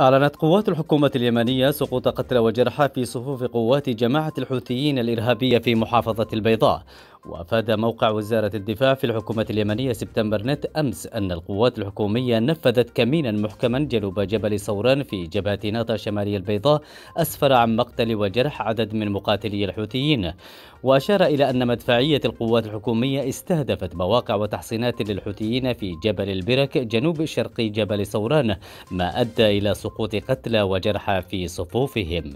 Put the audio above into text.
أعلنت قوات الحكومة اليمنية سقوط قتلى وجرحى في صفوف قوات جماعة الحوثيين الإرهابية في محافظة البيضاء. وأفاد موقع وزارة الدفاع في الحكومة اليمنية سبتمبر نت أمس أن القوات الحكومية نفذت كمينا محكما جنوب جبل صوران في جبهة ناطا شمالي البيضاء أسفر عن مقتل وجرح عدد من مقاتلي الحوثيين. وأشار إلى أن مدفعية القوات الحكومية استهدفت مواقع وتحصينات للحوثيين في جبل البرك جنوب شرقي جبل صوران ما أدى إلى سقوط قتلى وجرحى في صفوفهم.